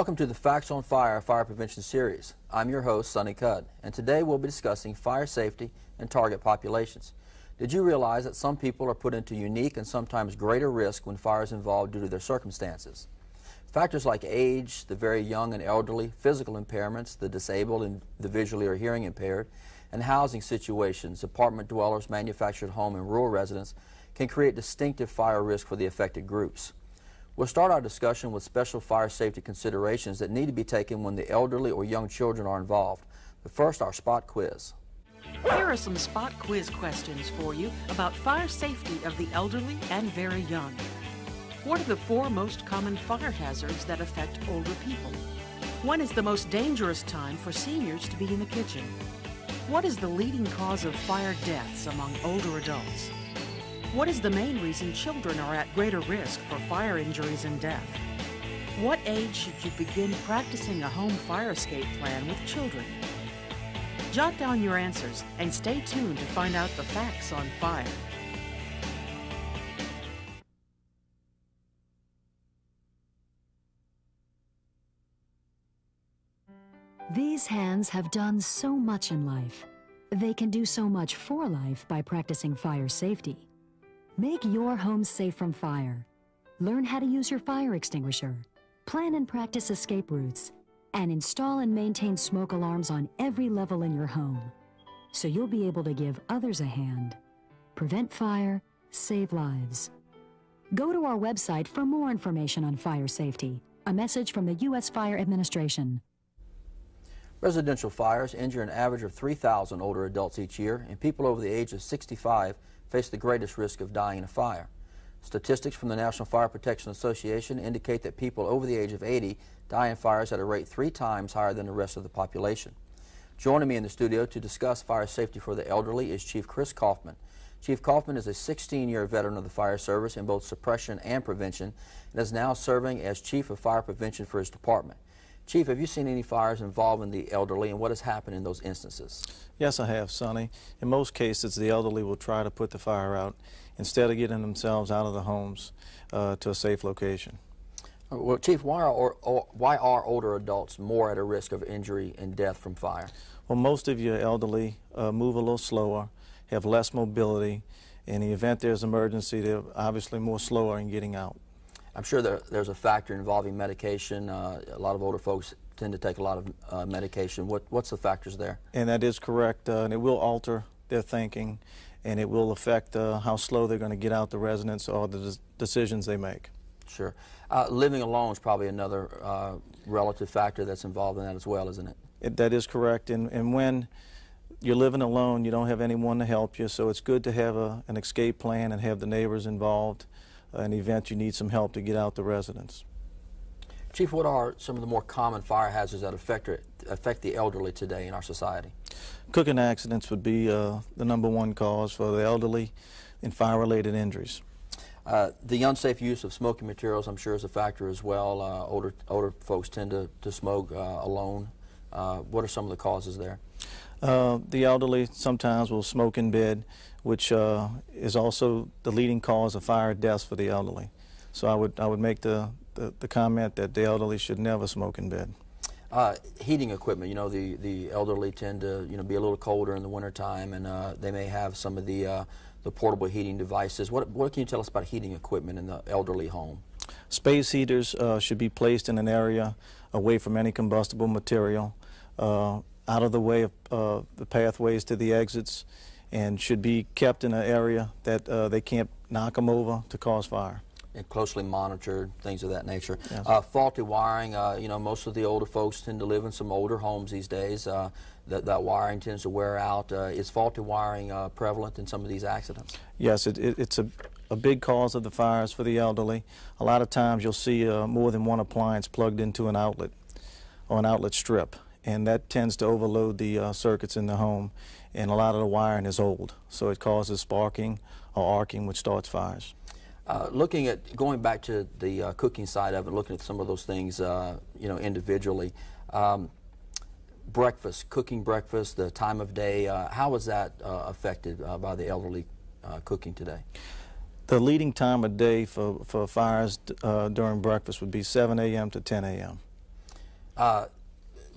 Welcome to the Facts on Fire Fire Prevention Series. I'm your host, Sonny Cudd, and today we'll be discussing fire safety and target populations. Did you realize that some people are put into unique and sometimes greater risk when fire is involved due to their circumstances? Factors like age, the very young and elderly, physical impairments, the disabled and the visually or hearing impaired, and housing situations, apartment dwellers, manufactured home, and rural residents can create distinctive fire risk for the affected groups. We'll start our discussion with special fire safety considerations that need to be taken when the elderly or young children are involved. But first, our spot quiz. Here are some spot quiz questions for you about fire safety of the elderly and very young. What are the four most common fire hazards that affect older people? When is the most dangerous time for seniors to be in the kitchen? What is the leading cause of fire deaths among older adults? What is the main reason children are at greater risk for fire injuries and death? What age should you begin practicing a home fire escape plan with children? Jot down your answers and stay tuned to find out the facts on fire. These hands have done so much in life. They can do so much for life by practicing fire safety. Make your home safe from fire. Learn how to use your fire extinguisher. Plan and practice escape routes. And install and maintain smoke alarms on every level in your home. So you'll be able to give others a hand. Prevent fire, save lives. Go to our website for more information on fire safety. A message from the U.S. Fire Administration. Residential fires injure an average of 3,000 older adults each year, and people over the age of 65 face the greatest risk of dying in a fire. Statistics from the National Fire Protection Association indicate that people over the age of 80 die in fires at a rate three times higher than the rest of the population. Joining me in the studio to discuss fire safety for the elderly is Chief Chris Kaufman. Chief Kaufman is a 16-year veteran of the fire service in both suppression and prevention and is now serving as Chief of Fire Prevention for his department. Chief, have you seen any fires involving the elderly and what has happened in those instances? Yes, I have, Sonny. In most cases, the elderly will try to put the fire out instead of getting themselves out of the homes uh, to a safe location. Uh, well, Chief, why are, or, or, why are older adults more at a risk of injury and death from fire? Well, most of your elderly uh, move a little slower, have less mobility. In the event there's emergency, they're obviously more slower in getting out. I'm sure there, there's a factor involving medication. Uh, a lot of older folks tend to take a lot of uh, medication. What, what's the factors there? And that is correct, uh, and it will alter their thinking, and it will affect uh, how slow they're going to get out the residence or the decisions they make. Sure. Uh, living alone is probably another uh, relative factor that's involved in that as well, isn't it? it that is correct, and, and when you're living alone, you don't have anyone to help you, so it's good to have a, an escape plan and have the neighbors involved an event you need some help to get out the residents. Chief, what are some of the more common fire hazards that affect, affect the elderly today in our society? Cooking accidents would be uh, the number one cause for the elderly in fire-related injuries. Uh, the unsafe use of smoking materials, I'm sure, is a factor as well. Uh, older, older folks tend to, to smoke uh, alone. Uh, what are some of the causes there? Uh, the elderly sometimes will smoke in bed which uh, is also the leading cause of fire deaths for the elderly. So I would, I would make the, the, the comment that the elderly should never smoke in bed. Uh, heating equipment, you know, the, the elderly tend to, you know, be a little colder in the wintertime and uh, they may have some of the, uh, the portable heating devices. What, what can you tell us about heating equipment in the elderly home? Space heaters uh, should be placed in an area away from any combustible material, uh, out of the way of uh, the pathways to the exits, and should be kept in an area that uh, they can't knock them over to cause fire. And closely monitored, things of that nature. Yes. Uh, faulty wiring, uh, you know, most of the older folks tend to live in some older homes these days. Uh, that, that wiring tends to wear out. Uh, is faulty wiring uh, prevalent in some of these accidents? Yes, it, it, it's a, a big cause of the fires for the elderly. A lot of times you'll see more than one appliance plugged into an outlet or an outlet strip and that tends to overload the uh, circuits in the home and a lot of the wiring is old so it causes sparking or arcing which starts fires. Uh, looking at going back to the uh, cooking side of it, looking at some of those things, uh, you know, individually, um, breakfast, cooking breakfast, the time of day, uh, how is that uh, affected by the elderly cooking today? The leading time of day for, for fires during breakfast would be 7 a.m. to 10 a.m.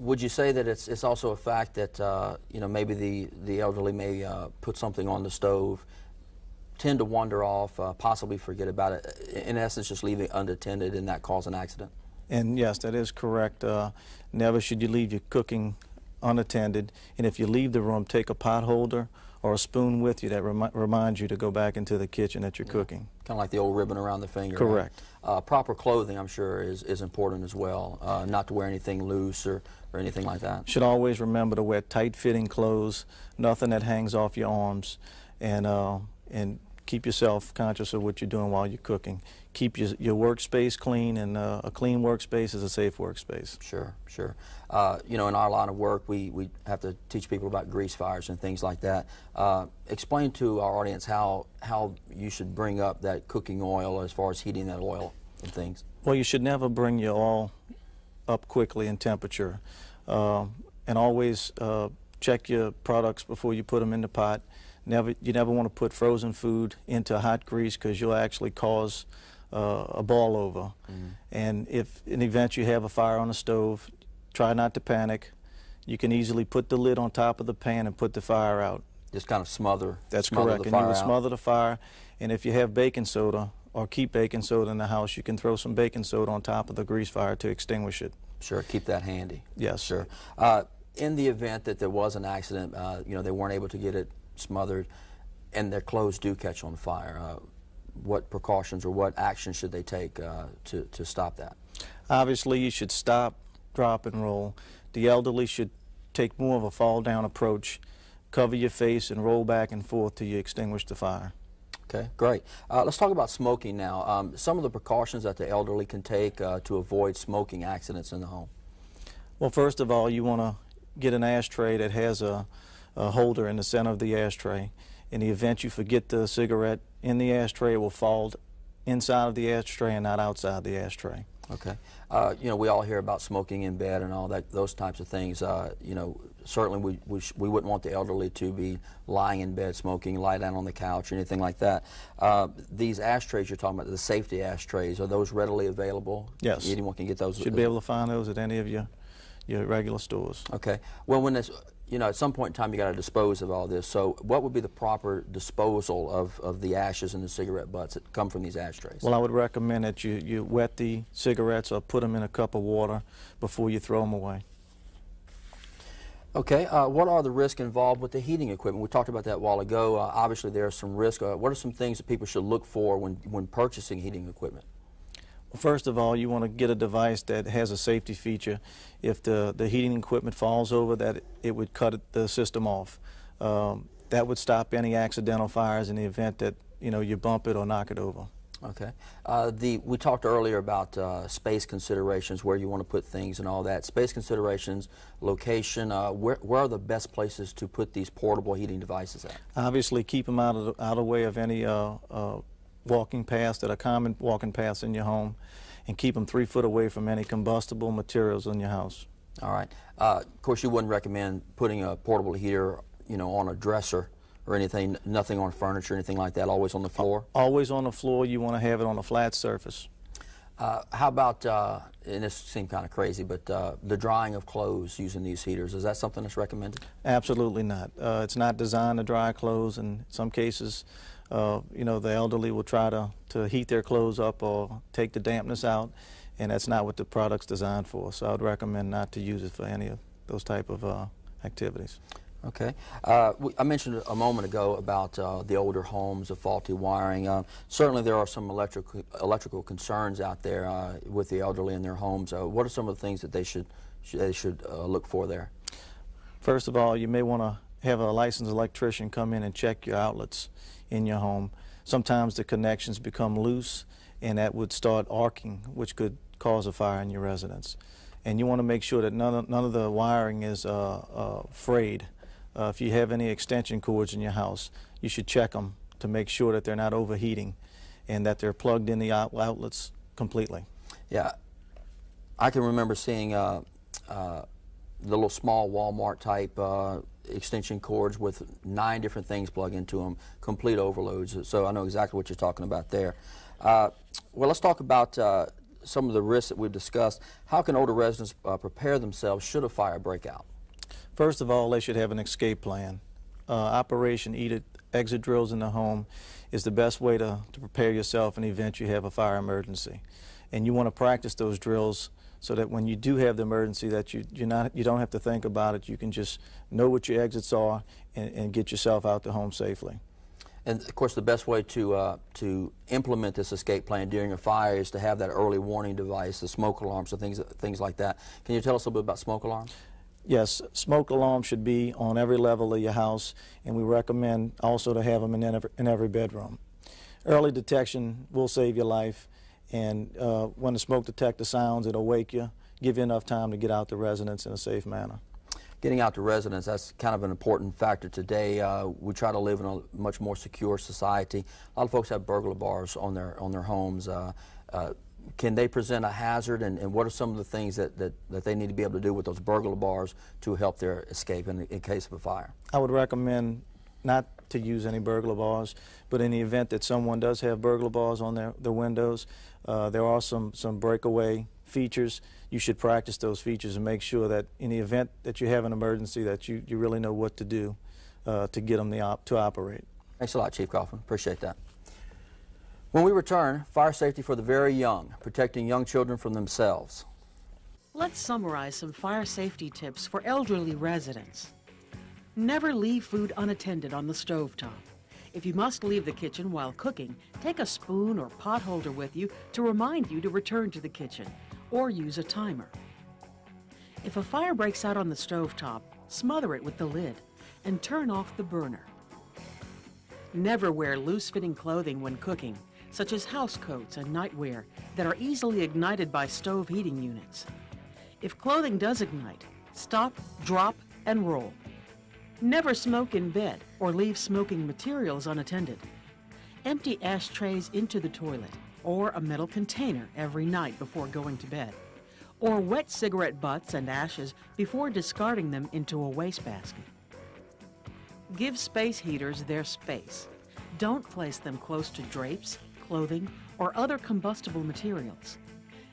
Uh, would you say that it's, it's also a fact that uh, you know maybe the, the elderly may uh, put something on the stove, tend to wander off, uh, possibly forget about it, in essence just leave it unattended and that cause an accident? And yes, that is correct. Uh, never should you leave your cooking unattended. And if you leave the room, take a pot holder or a spoon with you that remi reminds you to go back into the kitchen that you're yeah. cooking. Kind of like the old ribbon around the finger. Correct. Right? Uh, proper clothing, I'm sure, is, is important as well. Uh, not to wear anything loose or, or anything like that. Should always remember to wear tight-fitting clothes, nothing that hangs off your arms, and, uh, and keep yourself conscious of what you're doing while you're cooking. Keep your, your workspace clean, and uh, a clean workspace is a safe workspace. Sure, sure. Uh, you know, in our line of work, we, we have to teach people about grease fires and things like that. Uh, explain to our audience how, how you should bring up that cooking oil as far as heating that oil and things. Well, you should never bring your oil up quickly in temperature. Uh, and always uh, check your products before you put them in the pot. Never, you never want to put frozen food into hot grease because you'll actually cause uh, a ball over. Mm -hmm. And if in the event you have a fire on the stove, try not to panic. You can easily put the lid on top of the pan and put the fire out. Just kind of smother. That's smother correct. and you will smother the fire. And if you have baking soda or keep baking soda in the house, you can throw some baking soda on top of the grease fire to extinguish it. Sure, keep that handy. Yes. Sure. Uh, in the event that there was an accident, uh, you know, they weren't able to get it smothered, and their clothes do catch on fire. Uh, what precautions or what actions should they take uh, to, to stop that? Obviously, you should stop, drop, and roll. The elderly should take more of a fall down approach, cover your face, and roll back and forth till you extinguish the fire. Okay, great. Uh, let's talk about smoking now. Um, some of the precautions that the elderly can take uh, to avoid smoking accidents in the home. Well, first of all, you want to get an ashtray that has a uh, holder in the center of the ashtray. In the event you forget the cigarette in the ashtray, it will fall inside of the ashtray and not outside the ashtray. Okay. Uh, you know, we all hear about smoking in bed and all that, those types of things. Uh, you know, certainly we, we, we, wouldn't want the elderly to be lying in bed smoking, lie down on the couch, or anything like that. Uh, these ashtrays you're talking about, the safety ashtrays, are those readily available? Yes. Anyone can get those? Should be able to find those at any of your, your regular stores. Okay. Well, when this, you know, at some point in time you got to dispose of all this. So what would be the proper disposal of, of the ashes and the cigarette butts that come from these ashtrays? Well, I would recommend that you, you wet the cigarettes or put them in a cup of water before you throw them away. Okay, uh, what are the risks involved with the heating equipment? We talked about that a while ago. Uh, obviously, there are some risks. Uh, what are some things that people should look for when, when purchasing heating equipment? Well, First of all, you want to get a device that has a safety feature. If the, the heating equipment falls over, that it would cut the system off. Um, that would stop any accidental fires in the event that you know you bump it or knock it over. Okay. Uh, the we talked earlier about uh, space considerations, where you want to put things and all that. Space considerations, location. Uh, where where are the best places to put these portable heating devices at? Obviously, keep them out of the, out of way of any uh, uh, walking paths that are common walking paths in your home and keep them three foot away from any combustible materials in your house. All right. Uh, of course, you wouldn't recommend putting a portable heater, you know, on a dresser or anything, nothing on furniture, anything like that, always on the floor? Always on the floor. You want to have it on a flat surface. Uh, how about, uh, and this seems kind of crazy, but uh, the drying of clothes using these heaters, is that something that's recommended? Absolutely not. Uh, it's not designed to dry clothes. In some cases, uh, you know, the elderly will try to, to heat their clothes up or take the dampness out, and that's not what the product's designed for. So I would recommend not to use it for any of those type of uh, activities. Okay. Uh, I mentioned a moment ago about uh, the older homes, the faulty wiring. Uh, certainly there are some electrical, electrical concerns out there uh, with the elderly in their homes. Uh, what are some of the things that they should, should they should uh, look for there? First of all, you may want to have a licensed electrician come in and check your outlets in your home. Sometimes the connections become loose and that would start arcing, which could cause a fire in your residence. And you want to make sure that none of, none of the wiring is frayed. Uh, if you have any extension cords in your house, you should check them to make sure that they're not overheating and that they're plugged in the out outlets completely. Yeah, I can remember seeing uh, uh, the little small Walmart type uh, extension cords with nine different things plugged into them, complete overloads. So I know exactly what you're talking about there. Uh, well, let's talk about uh, some of the risks that we've discussed, how can older residents prepare themselves should a fire break out? First of all, they should have an escape plan. Uh, Operation Exit Drills in the Home is the best way to, to prepare yourself in the event you have a fire emergency. And you want to practice those drills so that when you do have the emergency that you, you're not, you don't have to think about it. You can just know what your exits are and, and get yourself out the home safely. And of course, the best way to uh, to implement this escape plan during a fire is to have that early warning device, the smoke alarms, so things things like that. Can you tell us a little bit about smoke alarms? Yes, smoke alarms should be on every level of your house, and we recommend also to have them in every, in every bedroom. Early detection will save your life, and uh, when the smoke detector sounds, it'll wake you, give you enough time to get out the residence in a safe manner getting out to residents, that's kind of an important factor today. Uh, we try to live in a much more secure society. A lot of folks have burglar bars on their, on their homes. Uh, uh, can they present a hazard and, and, what are some of the things that, that, that they need to be able to do with those burglar bars to help their escape in, in case of a fire? I would recommend not to use any burglar bars, but in the event that someone does have burglar bars on their, their windows, uh, there are some, some breakaway features, you should practice those features and make sure that in the event that you have an emergency that you, you really know what to do uh, to get them the op to operate. Thanks a lot, Chief Kaufman. Appreciate that. When we return, fire safety for the very young, protecting young children from themselves. Let's summarize some fire safety tips for elderly residents. Never leave food unattended on the stove top. If you must leave the kitchen while cooking, take a spoon or pot holder with you to remind you to return to the kitchen, or use a timer. If a fire breaks out on the stove top, smother it with the lid and turn off the burner. Never wear loose-fitting clothing when cooking, such as house coats and nightwear that are easily ignited by stove heating units. If clothing does ignite, stop, drop, and roll. Never smoke in bed or leave smoking materials unattended. Empty ashtrays into the toilet or a metal container every night before going to bed. Or wet cigarette butts and ashes before discarding them into a wastebasket. Give space heaters their space. Don't place them close to drapes, clothing, or other combustible materials.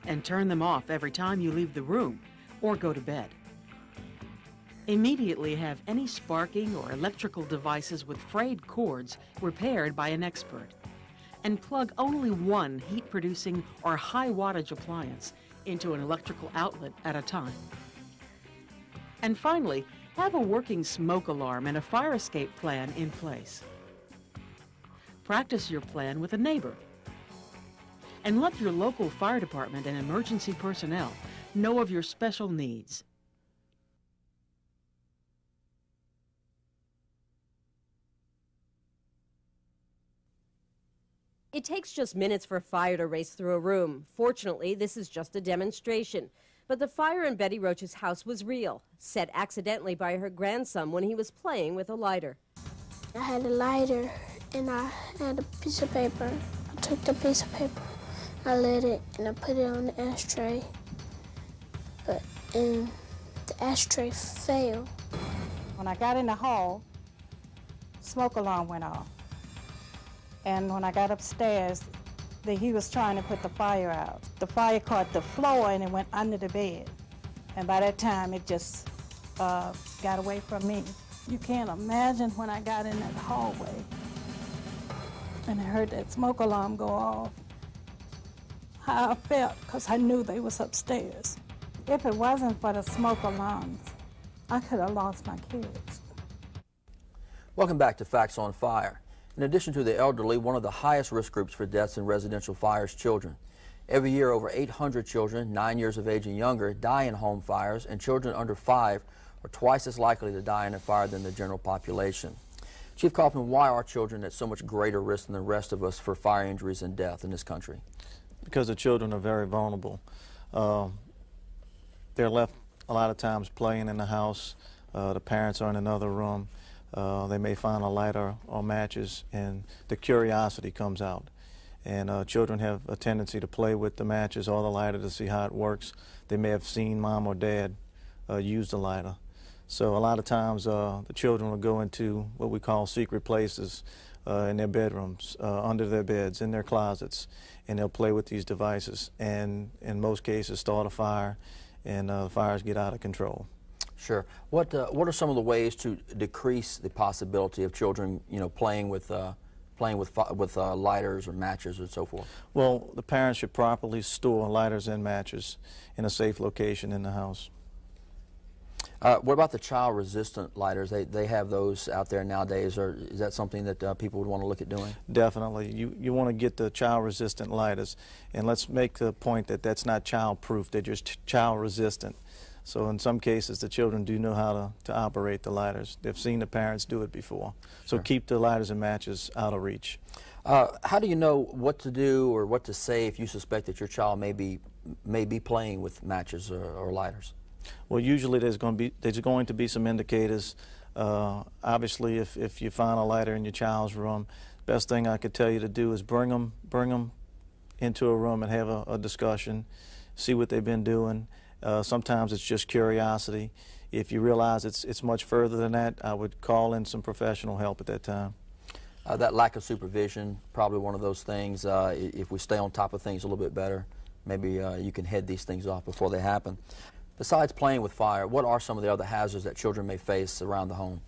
And turn them off every time you leave the room or go to bed. Immediately have any sparking or electrical devices with frayed cords repaired by an expert. And plug only one heat-producing or high-wattage appliance into an electrical outlet at a time. And finally, have a working smoke alarm and a fire escape plan in place. Practice your plan with a neighbor. And let your local fire department and emergency personnel know of your special needs. It takes just minutes for a fire to race through a room. Fortunately, this is just a demonstration. But the fire in Betty Roach's house was real, set accidentally by her grandson when he was playing with a lighter. I had a lighter and I had a piece of paper. I took the piece of paper, I lit it, and I put it on the ashtray. But and the ashtray fell. When I got in the hall, smoke alarm went off. And when I got upstairs, the, he was trying to put the fire out. The fire caught the floor and it went under the bed. And by that time, it just uh, got away from me. You can't imagine when I got in that hallway and I heard that smoke alarm go off, how I felt, because I knew they was upstairs. If it wasn't for the smoke alarms, I could have lost my kids. Welcome back to Facts on Fire. In addition to the elderly, one of the highest risk groups for deaths in residential fires children. Every year, over 800 children, nine years of age and younger, die in home fires, and children under five are twice as likely to die in a fire than the general population. Chief Kaufman, why are children at so much greater risk than the rest of us for fire injuries and death in this country? Because the children are very vulnerable. Uh, they're left a lot of times playing in the house. Uh, the parents are in another room. Uh, they may find a lighter or matches, and the curiosity comes out. And uh, children have a tendency to play with the matches or the lighter to see how it works. They may have seen mom or dad uh, use the lighter. So a lot of times uh, the children will go into what we call secret places uh, in their bedrooms, uh, under their beds, in their closets, and they'll play with these devices and in most cases start a fire and uh, the fires get out of control. Sure. What, uh, what are some of the ways to decrease the possibility of children, you know, playing with, uh, playing with, with uh, lighters or matches and so forth? Well, the parents should properly store lighters and matches in a safe location in the house. Uh, what about the child-resistant lighters? They, they have those out there nowadays. Or is that something that uh, people would want to look at doing? Definitely. You, you want to get the child-resistant lighters. And let's make the point that that's not child-proof. They're just child-resistant. So in some cases, the children do know how to, to operate the lighters. They've seen the parents do it before. So sure. keep the lighters and matches out of reach. Uh, how do you know what to do or what to say if you suspect that your child may be, may be playing with matches or, or lighters? Well, usually there's going to be there's going to be some indicators. Uh, obviously, if, if you find a lighter in your child's room, best thing I could tell you to do is bring them bring them into a room and have a, a discussion, see what they've been doing. Uh, sometimes it's just curiosity. If you realize it's it's much further than that, I would call in some professional help at that time. Uh, that lack of supervision, probably one of those things. Uh, if we stay on top of things a little bit better, maybe uh, you can head these things off before they happen. Besides playing with fire, what are some of the other hazards that children may face around the home?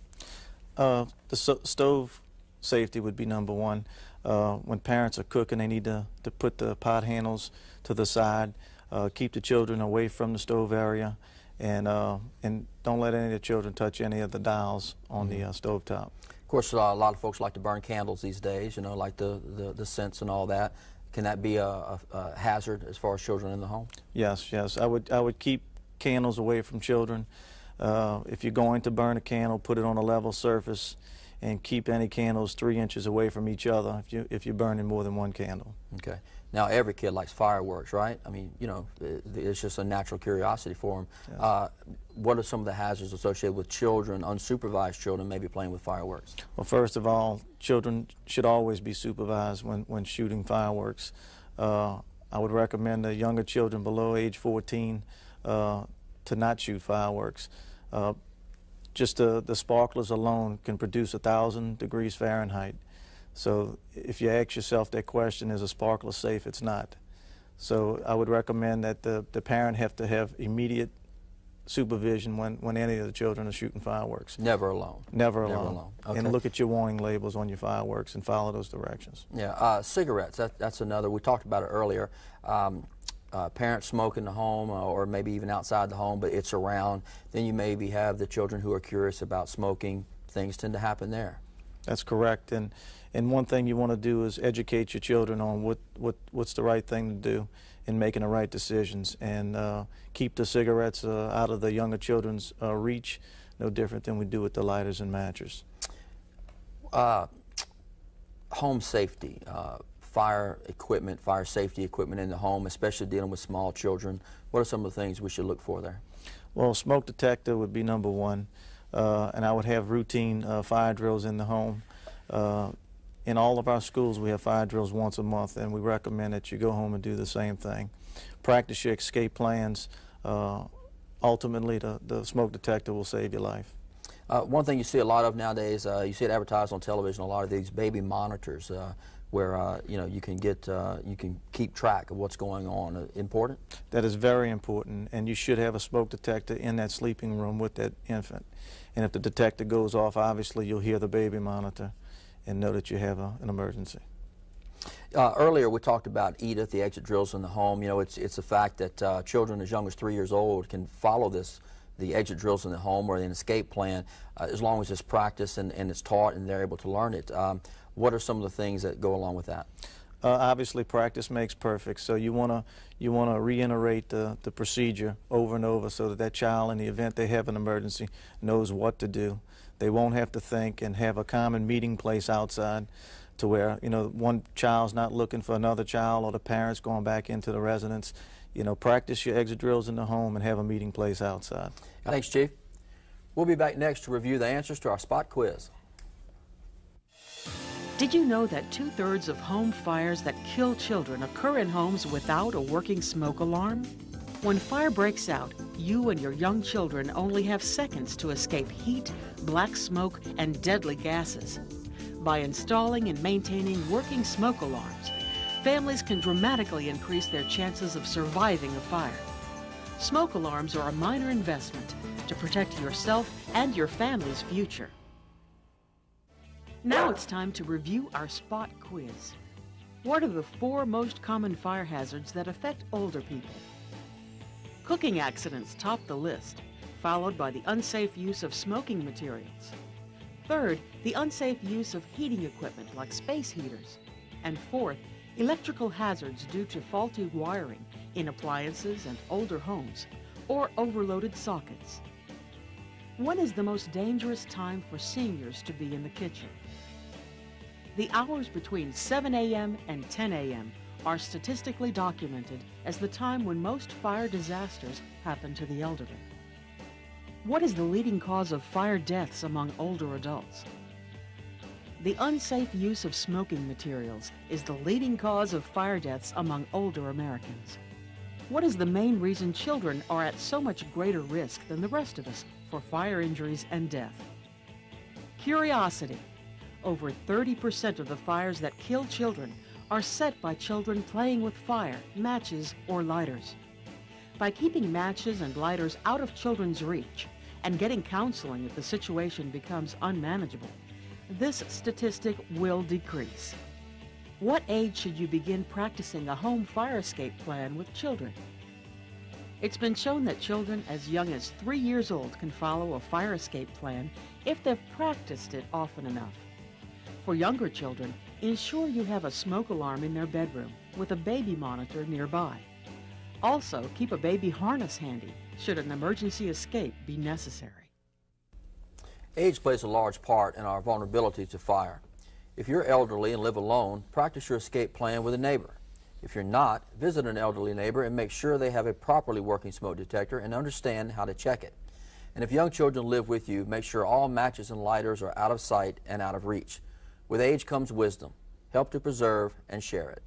Uh, the so stove safety would be number one. Uh, when parents are cooking, they need to, to put the pot handles to the side, uh, keep the children away from the stove area, and, uh, and don't let any of the children touch any of the dials on mm -hmm. the uh, stove top. Of course, uh, a lot of folks like to burn candles these days, you know, like the, the, the scents and all that. Can that be a, a, a hazard as far as children in the home? Yes, yes. I would, I would keep candles away from children. Uh, if you're going to burn a candle, put it on a level surface and keep any candles three inches away from each other if, you, if you're burning more than one candle. Okay. Now, every kid likes fireworks, right? I mean, you know, it's just a natural curiosity for them. Yes. Uh, what are some of the hazards associated with children, unsupervised children, maybe playing with fireworks? Well, first of all, children should always be supervised when, when shooting fireworks. Uh, I would recommend the younger children below age 14 uh, to not shoot fireworks. Uh, just uh, the sparklers alone can produce a thousand degrees Fahrenheit. So if you ask yourself that question, is a sparkler safe? It's not. So I would recommend that the, the parent have to have immediate supervision when, when any of the children are shooting fireworks. Never alone. Never alone. Never alone. Okay. And look at your warning labels on your fireworks and follow those directions. Yeah, uh, cigarettes, that, that's another, we talked about it earlier. Um, uh, parents smoke in the home uh, or maybe even outside the home, but it's around, then you maybe have the children who are curious about smoking. Things tend to happen there. That's correct. And, and one thing you want to do is educate your children on what, what, what's the right thing to do in making the right decisions and uh, keep the cigarettes uh, out of the younger children's uh, reach, no different than we do with the lighters and matches. Uh, home safety fire equipment, fire safety equipment in the home, especially dealing with small children? What are some of the things we should look for there? Well, smoke detector would be number one, uh, and I would have routine uh, fire drills in the home. Uh, in all of our schools, we have fire drills once a month, and we recommend that you go home and do the same thing. Practice your escape plans. Uh, ultimately, the, the smoke detector will save your life. Uh, one thing you see a lot of nowadays, uh, you see it advertised on television, a lot of these baby monitors. Uh, where uh, you know you can get uh, you can keep track of what's going on. Uh, important. That is very important, and you should have a smoke detector in that sleeping room with that infant. And if the detector goes off, obviously you'll hear the baby monitor, and know that you have a, an emergency. Uh, earlier, we talked about EDITH, the exit drills in the home. You know, it's it's a fact that uh, children as young as three years old can follow this the exit drills in the home or an escape plan uh, as long as it's practiced and, and it's taught and they're able to learn it. Um, what are some of the things that go along with that? Uh, obviously, practice makes perfect. So you want to you want to reiterate the, the procedure over and over so that that child, in the event they have an emergency, knows what to do. They won't have to think and have a common meeting place outside to where you know one child's not looking for another child or the parents going back into the residence. You know, practice your exit drills in the home and have a meeting place outside. Thanks, Chief. We'll be back next to review the answers to our spot quiz. Did you know that two thirds of home fires that kill children occur in homes without a working smoke alarm? When fire breaks out, you and your young children only have seconds to escape heat, black smoke, and deadly gases. By installing and maintaining working smoke alarms, families can dramatically increase their chances of surviving a fire. Smoke alarms are a minor investment to protect yourself and your family's future. Now it's time to review our spot quiz. What are the four most common fire hazards that affect older people? Cooking accidents top the list, followed by the unsafe use of smoking materials. Third, the unsafe use of heating equipment like space heaters. And fourth, electrical hazards due to faulty wiring in appliances and older homes or overloaded sockets. When is the most dangerous time for seniors to be in the kitchen? The hours between 7 a.m. and 10 a.m. are statistically documented as the time when most fire disasters happen to the elderly. What is the leading cause of fire deaths among older adults? The unsafe use of smoking materials is the leading cause of fire deaths among older Americans. What is the main reason children are at so much greater risk than the rest of us for fire injuries and death? Curiosity. Over 30% of the fires that kill children are set by children playing with fire, matches, or lighters. By keeping matches and lighters out of children's reach and getting counseling if the situation becomes unmanageable, this statistic will decrease. What age should you begin practicing a home fire escape plan with children? It's been shown that children as young as three years old can follow a fire escape plan if they've practiced it often enough. For younger children, ensure you have a smoke alarm in their bedroom with a baby monitor nearby. Also, keep a baby harness handy should an emergency escape be necessary. Age plays a large part in our vulnerability to fire. If you're elderly and live alone, practice your escape plan with a neighbor. If you're not, visit an elderly neighbor and make sure they have a properly working smoke detector and understand how to check it. And if young children live with you, make sure all matches and lighters are out of sight and out of reach. With age comes wisdom. Help to preserve and share it.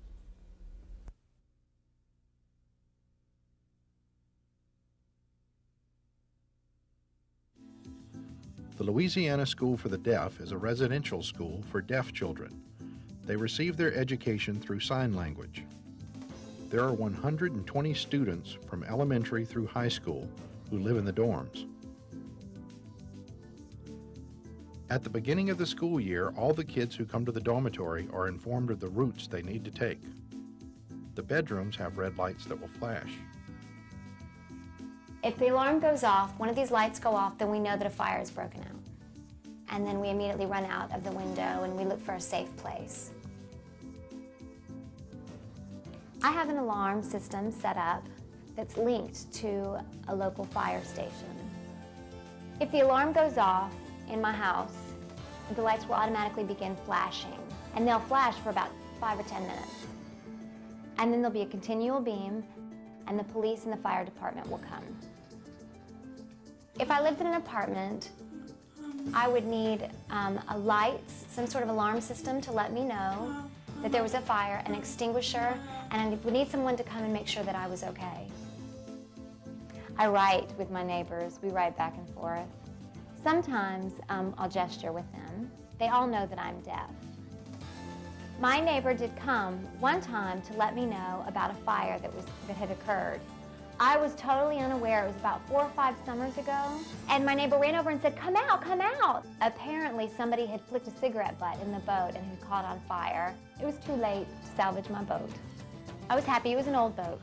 The Louisiana School for the Deaf is a residential school for deaf children. They receive their education through sign language. There are 120 students from elementary through high school who live in the dorms. At the beginning of the school year, all the kids who come to the dormitory are informed of the routes they need to take. The bedrooms have red lights that will flash. If the alarm goes off, one of these lights go off, then we know that a fire is broken out. And then we immediately run out of the window and we look for a safe place. I have an alarm system set up that's linked to a local fire station. If the alarm goes off in my house, the lights will automatically begin flashing. And they'll flash for about five or 10 minutes. And then there'll be a continual beam and the police and the fire department will come. If I lived in an apartment, I would need um, a light, some sort of alarm system to let me know that there was a fire, an extinguisher, and I would need someone to come and make sure that I was okay. I write with my neighbors. We write back and forth. Sometimes um, I'll gesture with them. They all know that I'm deaf. My neighbor did come one time to let me know about a fire that, was, that had occurred. I was totally unaware. It was about four or five summers ago. And my neighbor ran over and said, come out, come out. Apparently somebody had flicked a cigarette butt in the boat and had caught on fire. It was too late to salvage my boat. I was happy it was an old boat.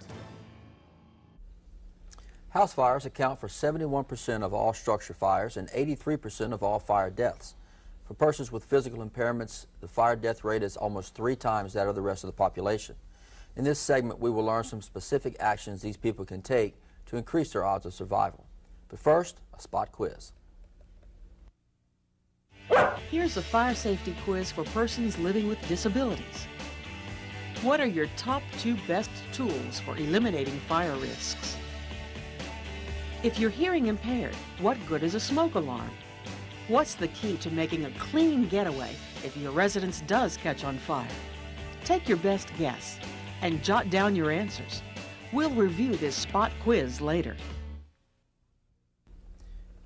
House fires account for 71% of all structure fires and 83% of all fire deaths. For persons with physical impairments, the fire death rate is almost three times that of the rest of the population. In this segment, we will learn some specific actions these people can take to increase their odds of survival. But first, a spot quiz. Here's a fire safety quiz for persons living with disabilities. What are your top two best tools for eliminating fire risks? If you're hearing impaired, what good is a smoke alarm? What's the key to making a clean getaway if your residence does catch on fire? Take your best guess and jot down your answers. We'll review this spot quiz later.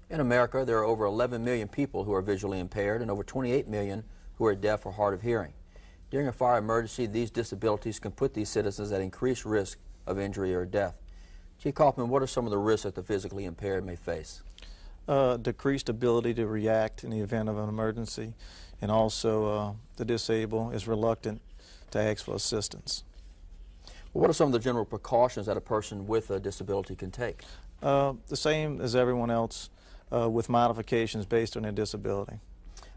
In America, there are over 11 million people who are visually impaired and over 28 million who are deaf or hard of hearing. During a fire emergency, these disabilities can put these citizens at increased risk of injury or death. Chief Kaufman, what are some of the risks that the physically impaired may face? Uh, decreased ability to react in the event of an emergency, and also uh, the disabled is reluctant to ask for assistance. Well, what are some of the general precautions that a person with a disability can take? Uh, the same as everyone else, uh, with modifications based on their disability.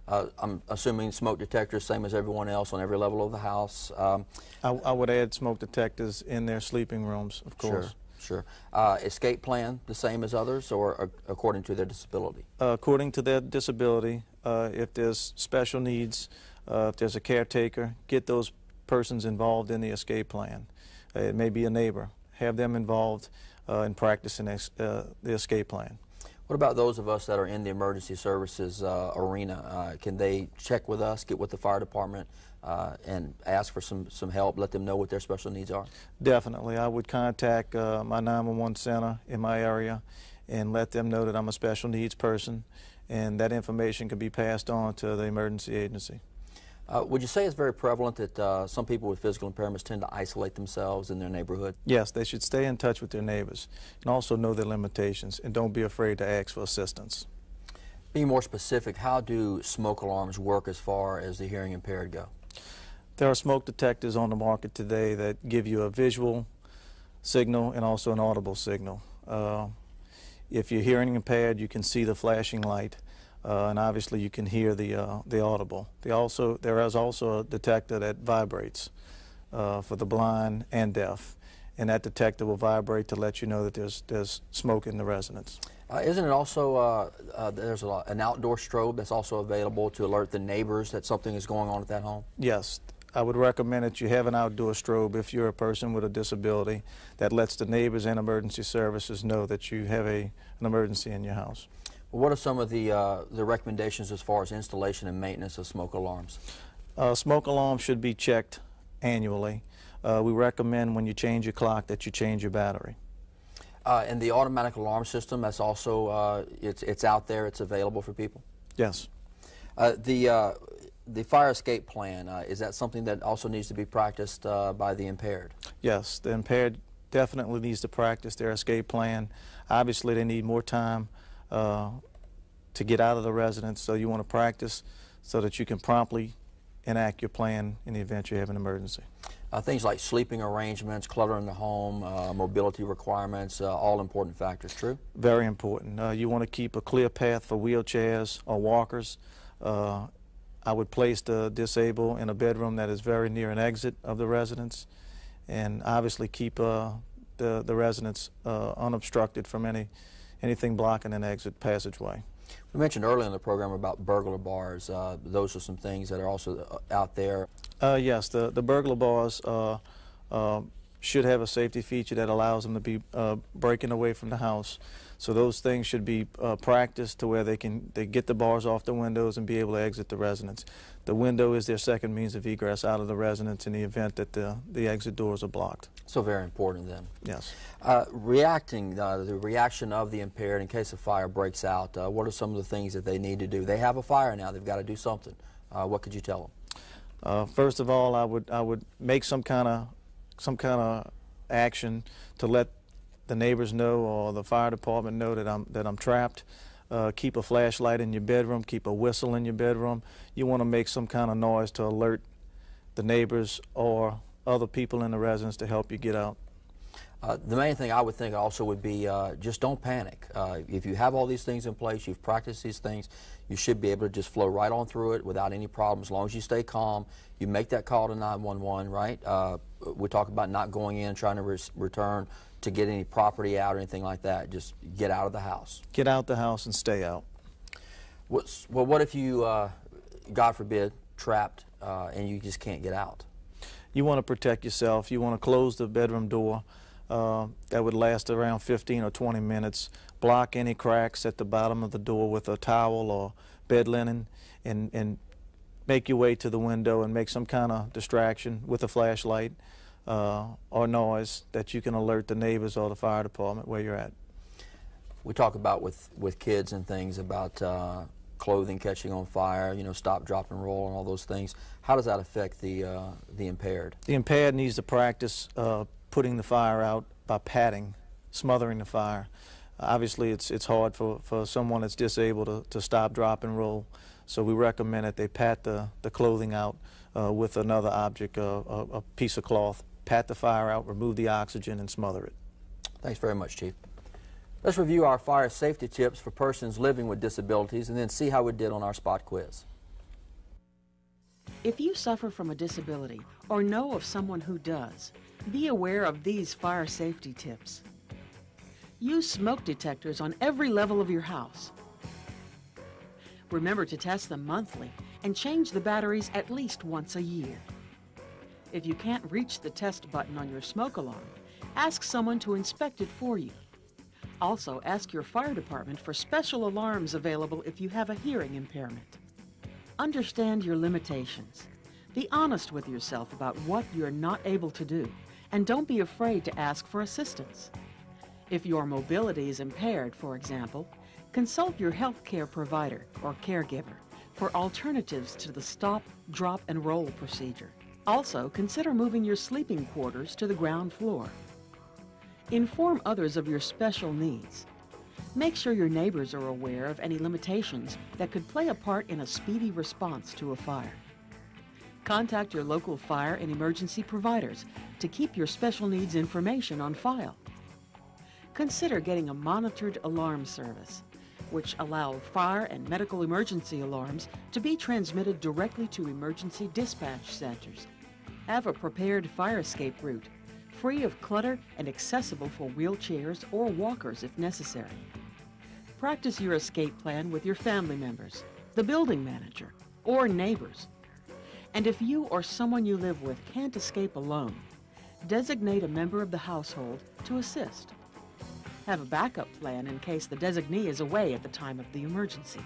Uh, I'm assuming smoke detectors, same as everyone else on every level of the house. Um, I, I, would add smoke detectors in their sleeping rooms, of course. Sure. Sure. Uh, escape plan the same as others, or uh, according to their disability? Uh, according to their disability, uh, if there's special needs, uh, if there's a caretaker, get those persons involved in the escape plan. Uh, it may be a neighbor. Have them involved in practicing the escape plan. What about those of us that are in the emergency services arena? can they check with us, get with the fire department, uh, and ask for some, some help, let them know what their special needs are? Definitely. I would contact uh, my 911 center in my area and let them know that I'm a special needs person and that information can be passed on to the emergency agency. Uh, would you say it's very prevalent that uh, some people with physical impairments tend to isolate themselves in their neighborhood? Yes, they should stay in touch with their neighbors and also know their limitations and don't be afraid to ask for assistance. Being more specific, how do smoke alarms work as far as the hearing impaired go? There are smoke detectors on the market today that give you a visual signal and also an audible signal. Uh, if you're hearing impaired, you can see the flashing light, uh, and obviously you can hear the uh, the audible. They also there is also a detector that vibrates uh, for the blind and deaf, and that detector will vibrate to let you know that there's there's smoke in the residence. Uh, isn't it also, uh, uh, there's a, an outdoor strobe that's also available to alert the neighbors that something is going on at that home? Yes, I would recommend that you have an outdoor strobe if you're a person with a disability that lets the neighbors and emergency services know that you have a, an emergency in your house. Well, what are some of the, uh, the recommendations as far as installation and maintenance of smoke alarms? Uh, smoke alarms should be checked annually. Uh, we recommend when you change your clock that you change your battery. Uh, and the automatic alarm system, that's also, uh, it's, it's out there, it's available for people? Yes. Uh, the, the fire escape plan, uh, is that something that also needs to be practiced uh, by the impaired? Yes, the impaired definitely needs to practice their escape plan. Obviously, they need more time uh, to get out of the residence, so you want to practice so that you can promptly enact your plan in the event you have an emergency. Uh, things like sleeping arrangements, clutter in the home, uh, mobility requirements, uh, all important factors, true? Very important. Uh, you want to keep a clear path for wheelchairs or walkers uh, I would place the disabled in a bedroom that is very near an exit of the residence and obviously keep uh, the, the residents uh, unobstructed from any anything blocking an exit passageway. We mentioned earlier in the program about burglar bars. Uh, those are some things that are also uh, out there. Uh, yes, the, the burglar bars uh, should have a safety feature that allows them to be breaking away from the house. So those things should be uh, practiced to where they can they get the bars off the windows and be able to exit the residence. The window is their second means of egress out of the residence in the event that the, the exit doors are blocked. So very important then. Yes. Uh, reacting, uh, the reaction of the impaired in case a fire breaks out, uh, what are some of the things that they need to do? They have a fire now, they've got to do something. Uh, what could you tell them? Uh, first of all, I would, I would make some kind of some kind of action to let the neighbors know or the fire department know that I'm, that I'm trapped. Uh, keep a flashlight in your bedroom, keep a whistle in your bedroom. You want to make some kind of noise to alert the neighbors or other people in the residence to help you get out. Uh, the main thing I would think also would be uh, just don't panic. Uh, if you have all these things in place, you've practiced these things, you should be able to just flow right on through it without any problems. As long as you stay calm, you make that call to 911, right? Uh, we talk about not going in, trying to re return to get any property out or anything like that. Just get out of the house. Get out the house and stay out. What's, well, what if you, uh, God forbid, trapped uh, and you just can't get out? You want to protect yourself. You want to close the bedroom door. Uh, that would last around 15 or 20 minutes. Block any cracks at the bottom of the door with a towel or bed linen and, and make your way to the window and make some kind of distraction with a flashlight uh, or noise that you can alert the neighbors or the fire department where you're at. We talk about with, with kids and things about uh, clothing catching on fire, you know, stop, drop, and roll, and all those things. How does that affect the uh, the impaired? The impaired needs to practice uh, putting the fire out by patting, smothering the fire. obviously, it's it's hard for, for someone that's disabled to, to stop, drop, and roll. So we recommend that they pat the, the clothing out uh, with another object, uh, a, a piece of cloth, pat the fire out, remove the oxygen, and smother it. Thanks very much, Chief. Let's review our fire safety tips for persons living with disabilities and then see how we did on our spot quiz. If you suffer from a disability or know of someone who does, be aware of these fire safety tips. Use smoke detectors on every level of your house. Remember to test them monthly and change the batteries at least once a year. If you can't reach the test button on your smoke alarm, ask someone to inspect it for you. Also, ask your fire department for special alarms available if you have a hearing impairment. Understand your limitations. Be honest with yourself about what you're not able to do, and don't be afraid to ask for assistance. If your mobility is impaired, for example, consult your health care provider or caregiver for alternatives to the stop, drop, and roll procedure. Also, consider moving your sleeping quarters to the ground floor. Inform others of your special needs. Make sure your neighbors are aware of any limitations that could play a part in a speedy response to a fire. Contact your local fire and emergency providers to keep your special needs information on file. Consider getting a monitored alarm service, which allow fire and medical emergency alarms to be transmitted directly to emergency dispatch centers. Have a prepared fire escape route free of clutter and accessible for wheelchairs or walkers if necessary. Practice your escape plan with your family members, the building manager, or neighbors. And if you or someone you live with can't escape alone, designate a member of the household to assist. Have a backup plan in case the designee is away at the time of the emergency.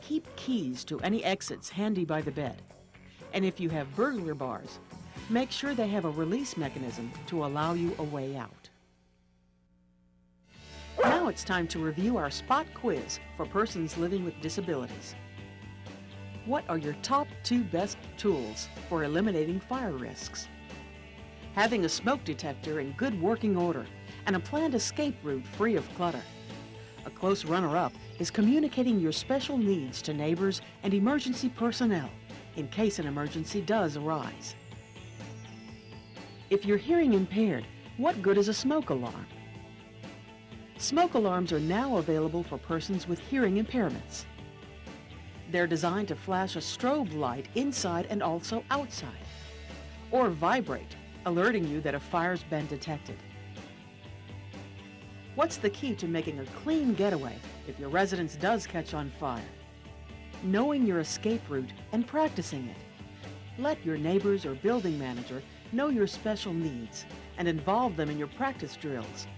Keep keys to any exits handy by the bed. And if you have burglar bars, Make sure they have a release mechanism to allow you a way out. Now it's time to review our spot quiz for persons living with disabilities. What are your top two best tools for eliminating fire risks? Having a smoke detector in good working order and a planned escape route free of clutter. A close runner-up is communicating your special needs to neighbors and emergency personnel in case an emergency does arise. If you're hearing impaired, what good is a smoke alarm? Smoke alarms are now available for persons with hearing impairments. They're designed to flash a strobe light inside and also outside, or vibrate, alerting you that a fire's been detected. What's the key to making a clean getaway if your residence does catch on fire? Knowing your escape route and practicing it. Let your neighbors or building manager Know your special needs and involve them in your practice drills.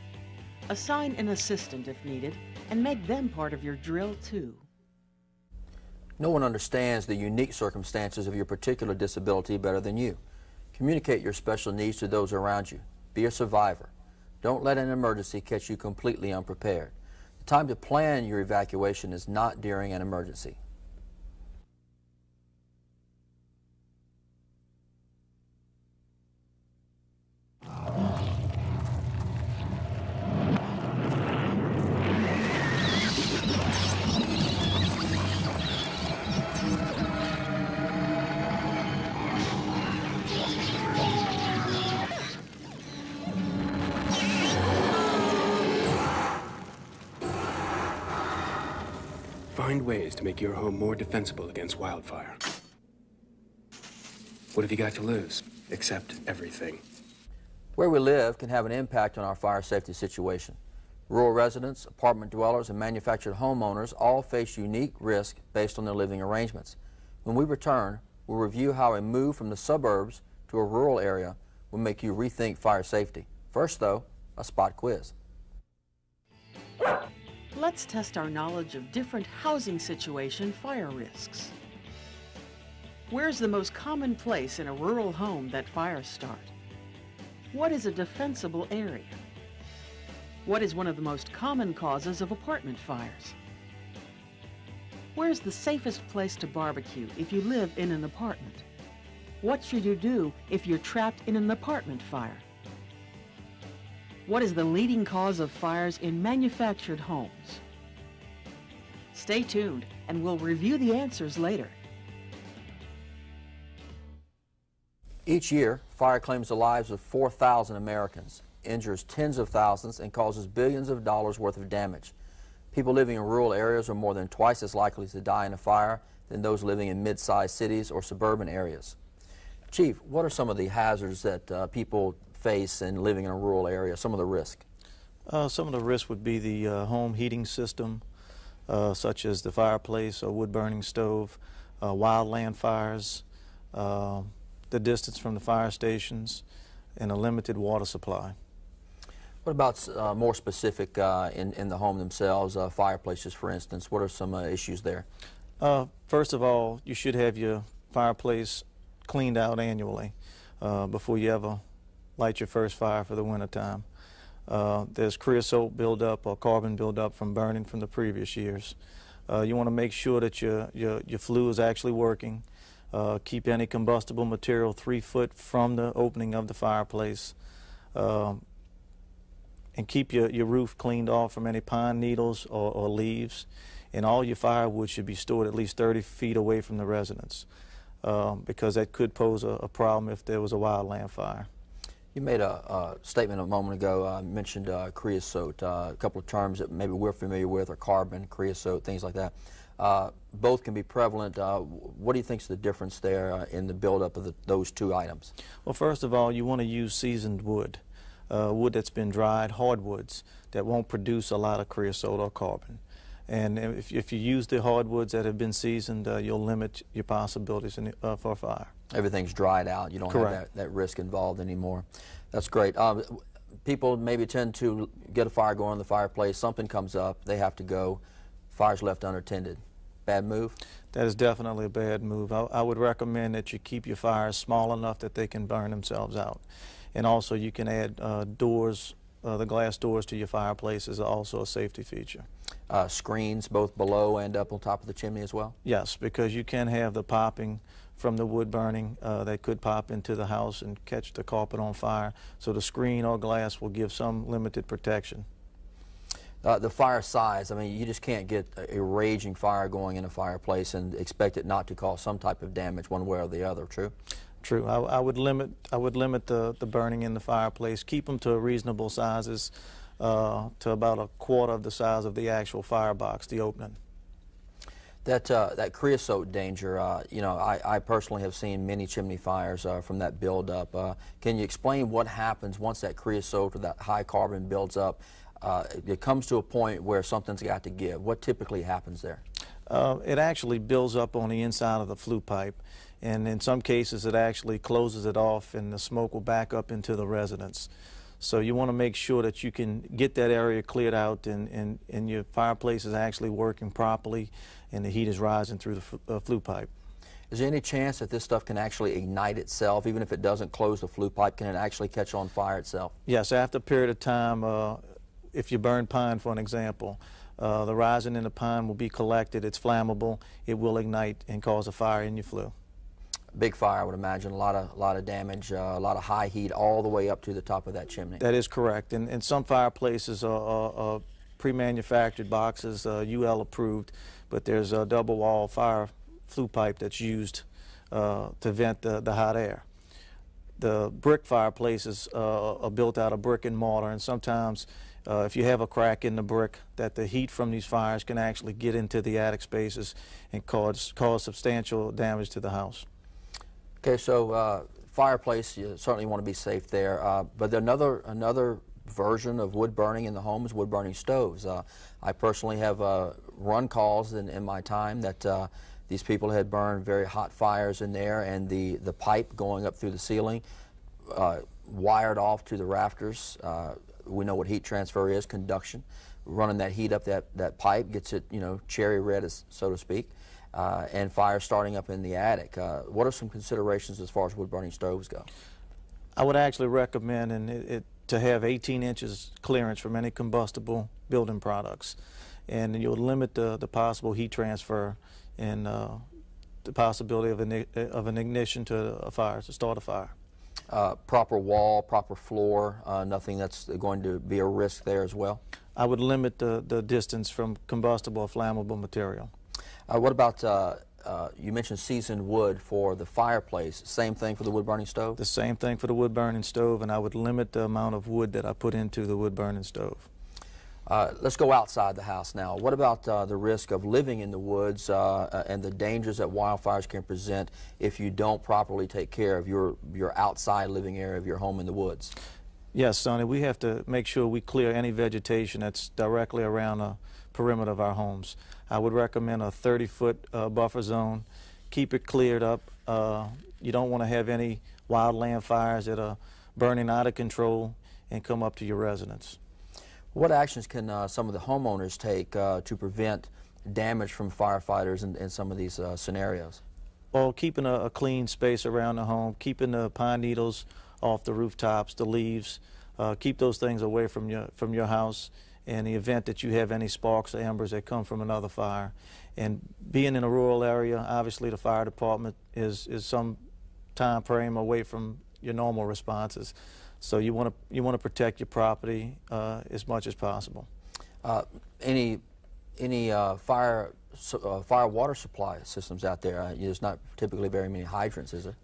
Assign an assistant if needed and make them part of your drill too. No one understands the unique circumstances of your particular disability better than you. Communicate your special needs to those around you. Be a survivor. Don't let an emergency catch you completely unprepared. The time to plan your evacuation is not during an emergency. Find ways to make your home more defensible against wildfire. What have you got to lose? Except everything. Where we live can have an impact on our fire safety situation. Rural residents, apartment dwellers, and manufactured homeowners all face unique risk based on their living arrangements. When we return, we'll review how a move from the suburbs to a rural area will make you rethink fire safety. First, though, a spot quiz. Let's test our knowledge of different housing situation fire risks. Where's the most common place in a rural home that fires start? What is a defensible area? What is one of the most common causes of apartment fires? Where's the safest place to barbecue if you live in an apartment? What should you do if you're trapped in an apartment fire? What is the leading cause of fires in manufactured homes? Stay tuned and we'll review the answers later. Each year, fire claims the lives of 4,000 Americans, injures tens of thousands, and causes billions of dollars worth of damage. People living in rural areas are more than twice as likely to die in a fire than those living in mid-sized cities or suburban areas. Chief, what are some of the hazards that uh, people face in living in a rural area, some of the risk? Uh, some of the risk would be the uh, home heating system, uh, such as the fireplace or wood-burning stove, uh, wildland fires, uh, the distance from the fire stations, and a limited water supply. What about uh, more specific uh, in, in the home themselves, uh, fireplaces for instance? What are some uh, issues there? Uh, first of all, you should have your fireplace cleaned out annually uh, before you ever light your first fire for the wintertime. there's creosote buildup or carbon buildup from burning from the previous years. you want to make sure that your, your, your flue is actually working. Uh, keep any combustible material three foot from the opening of the fireplace. Um, and keep your, your roof cleaned off from any pine needles or, or, leaves. And all your firewood should be stored at least 30 feet away from the residence um, because that could pose a, a, problem if there was a wildland fire. You made a, a statement a moment ago, uh, mentioned uh, creosote, uh, a couple of terms that maybe we're familiar with, or carbon, creosote, things like that. Uh, both can be prevalent. Uh, what do you think is the difference there uh, in the buildup of the, those two items? Well, first of all, you want to use seasoned wood, wood that's been dried, hardwoods that won't produce a lot of creosote or carbon. And if, if you use the hardwoods that have been seasoned, you'll limit your possibilities in, for fire. Everything's dried out. You don't Correct. have that, that risk involved anymore. That's great. Um, people maybe tend to get a fire going in the fireplace. Something comes up. They have to go. Fire's left unattended. Bad move? That is definitely a bad move. I, I, would recommend that you keep your fires small enough that they can burn themselves out. And also you can add uh, doors, uh, the glass doors to your fireplace is also a safety feature. Uh, screens both below and up on top of the chimney as well? Yes, because you can have the popping from the wood burning uh, that could pop into the house and catch the carpet on fire. So the screen or glass will give some limited protection. Uh, the fire size, I mean, you just can't get a, a, raging fire going in a fireplace and expect it not to cause some type of damage one way or the other, true? True. I, I would limit I would limit the, the burning in the fireplace, keep them to reasonable sizes, uh, to about a quarter of the size of the actual firebox, the opening. That, uh, that creosote danger, uh, you know, I, I, personally have seen many chimney fires uh, from that buildup. Uh, can you explain what happens once that creosote or that high carbon builds up? uh, it comes to a point where something's got to give. What typically happens there? Uh, it actually builds up on the inside of the flue pipe, and in some cases it actually closes it off and the smoke will back up into the residence. So you want to make sure that you can get that area cleared out and, and, and your fireplace is actually working properly and the heat is rising through the uh, flue pipe. Is there any chance that this stuff can actually ignite itself, even if it doesn't close the flue pipe? Can it actually catch on fire itself? Yes, after a period of time, uh, if you burn pine, for an example, uh, the rosin in the pine will be collected. It's flammable. It will ignite and cause a fire in your flue. Big fire, I would imagine. A lot of, a lot of damage, uh, a lot of high heat all the way up to the top of that chimney. That is correct. And, and some fireplaces are, are, are pre-manufactured boxes, uh, UL approved, but there's a double wall fire flue pipe that's used uh, to vent the, the hot air the brick fireplaces uh, are built out of brick and mortar, and sometimes uh, if you have a crack in the brick, that the heat from these fires can actually get into the attic spaces and cause, cause substantial damage to the house. Okay, so uh, fireplace, you certainly want to be safe there. Uh, but another, another version of wood burning in the home is wood burning stoves. Uh, I personally have uh, run calls in, in my time that uh, these people had burned very hot fires in there and the, the pipe going up through the ceiling wired off to the rafters we know what heat transfer is, conduction. Running that heat up that, that pipe gets it, you know, cherry red, as, so to speak, uh, and fire starting up in the attic. Uh, what are some considerations as far as wood burning stoves go? I would actually recommend and it, it, to have 18 inches clearance from any combustible building products. and you'll limit the, the possible heat transfer and uh, the possibility of an, of an ignition to a fire, to start a fire. Uh, proper wall, proper floor, uh, nothing that's going to be a risk there as well? I would limit the, the distance from combustible or flammable material. Uh, what about, uh, uh, you mentioned seasoned wood for the fireplace. Same thing for the wood burning stove? The same thing for the wood burning stove, and I would limit the amount of wood that I put into the wood burning stove. Uh, let's go outside the house now. What about uh, the risk of living in the woods uh, and the dangers that wildfires can present if you don't properly take care of your, your outside living area of your home in the woods? Yes, Sonny, we have to make sure we clear any vegetation that's directly around the perimeter of our homes. I would recommend a 30-foot uh, buffer zone. Keep it cleared up. Uh, you don't want to have any wildland fires that are burning out of control and come up to your residence. What actions can uh, some of the homeowners take uh, to prevent damage from firefighters in, in some of these uh, scenarios? Well, keeping a, a, clean space around the home, keeping the pine needles off the rooftops, the leaves, uh, keep those things away from your from your house. In the event that you have any sparks or embers that come from another fire, and being in a rural area, obviously the fire department is is some time frame away from your normal responses. So you want to you want to protect your property uh, as much as possible. Uh, any any uh, fire uh, fire water supply systems out there? Uh, there's not typically very many hydrants, is there?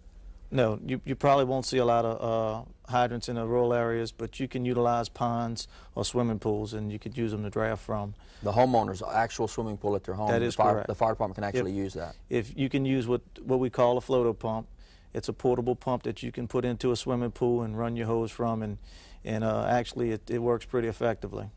No, you, you probably won't see a lot of uh, hydrants in the rural areas, but you can utilize ponds or swimming pools, and you could use them to draft from. The homeowner's actual swimming pool at their home. That is the fire, correct. The fire department can actually if, use that. If you can use what what we call a floater pump, it's a portable pump that you can put into a swimming pool and run your hose from, and, and uh, actually it, it works pretty effectively.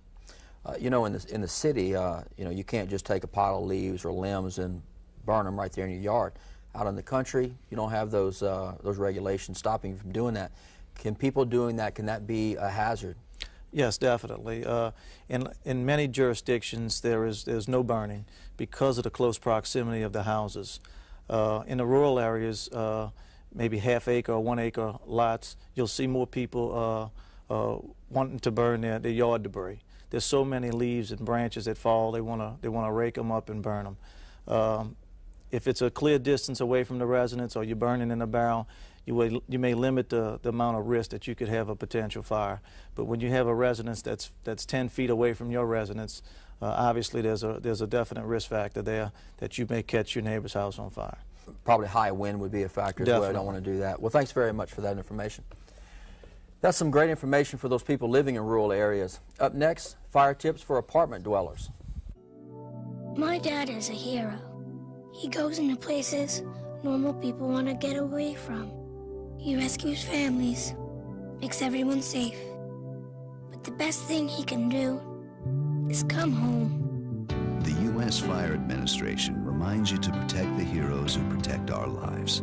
Uh, you know, in the, in the city, uh, you know, you can't just take a pile of leaves or limbs and burn them right there in your yard. Out in the country, you don't have those, uh, those regulations stopping you from doing that. Can people doing that, can that be a hazard? Yes, definitely. Uh, in, in many jurisdictions, there is there's no burning because of the close proximity of the houses. Uh, in the rural areas, uh, maybe half acre or one acre lots, you'll see more people uh, uh, wanting to burn their, their yard debris. There's so many leaves and branches that fall, they want to they want to rake them up and burn them. Um, if it's a clear distance away from the residence or you're burning in a barrel, you, will, you may limit the, the amount of risk that you could have a potential fire. But when you have a residence that's, that's 10 feet away from your residence, uh, obviously there's a, there's a definite risk factor there that you may catch your neighbor's house on fire probably high wind would be a factor Definitely. as well. I don't want to do that. Well, thanks very much for that information. That's some great information for those people living in rural areas. Up next, fire tips for apartment dwellers. My dad is a hero. He goes into places normal people want to get away from. He rescues families, makes everyone safe. But the best thing he can do is come home. The U.S. Fire Administration reminds you to protect the heroes who protect our lives.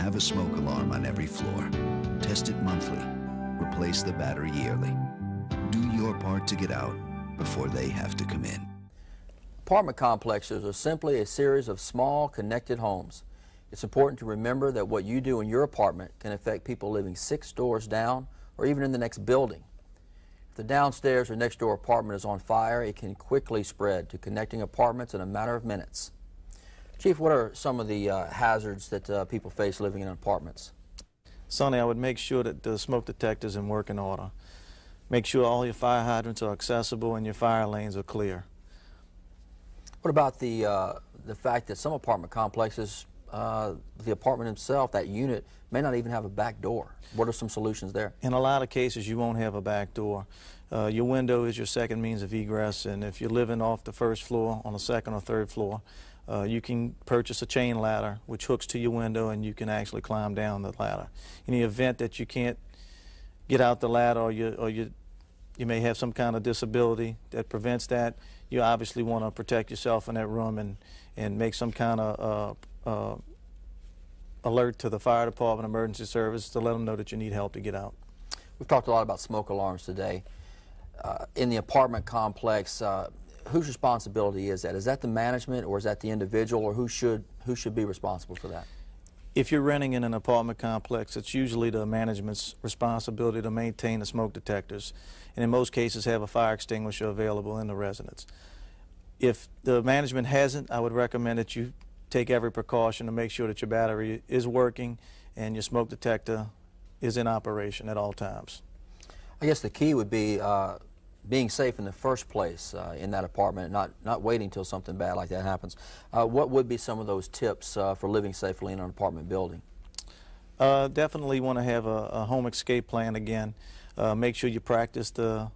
Have a smoke alarm on every floor. Test it monthly. Replace the battery yearly. Do your part to get out before they have to come in. Apartment complexes are simply a series of small connected homes. It's important to remember that what you do in your apartment can affect people living six doors down or even in the next building If the downstairs or next door apartment is on fire, it can quickly spread to connecting apartments in a matter of minutes. Chief, what are some of the uh, hazards that uh, people face living in apartments? Sonny, I would make sure that the smoke detectors in working order. Make sure all your fire hydrants are accessible and your fire lanes are clear. What about the, uh, the fact that some apartment complexes, uh, the apartment itself, that unit, may not even have a back door. What are some solutions there? In a lot of cases, you won't have a back door. Uh, your window is your second means of egress, and if you're living off the first floor on the second or third floor, uh, you can purchase a chain ladder which hooks to your window and you can actually climb down the ladder. In the event that you can't get out the ladder or you, or you, you may have some kind of disability that prevents that, you obviously want to protect yourself in that room and, and make some kind of uh, uh alert to the fire department, emergency service to let them know that you need help to get out. We've talked a lot about smoke alarms today. Uh, in the apartment complex, uh, whose responsibility is that? Is that the management or is that the individual or who should, who should be responsible for that? If you're renting in an apartment complex, it's usually the management's responsibility to maintain the smoke detectors and in most cases have a fire extinguisher available in the residence. If the management hasn't, I would recommend that you take every precaution to make sure that your battery is working and your smoke detector is in operation at all times. I guess the key would be uh, being safe in the first place uh, in that apartment, not, not waiting until something bad like that happens. Uh, what would be some of those tips uh, for living safely in an apartment building? Uh, definitely want to have a, a, home escape plan again. Uh, make sure you practice the,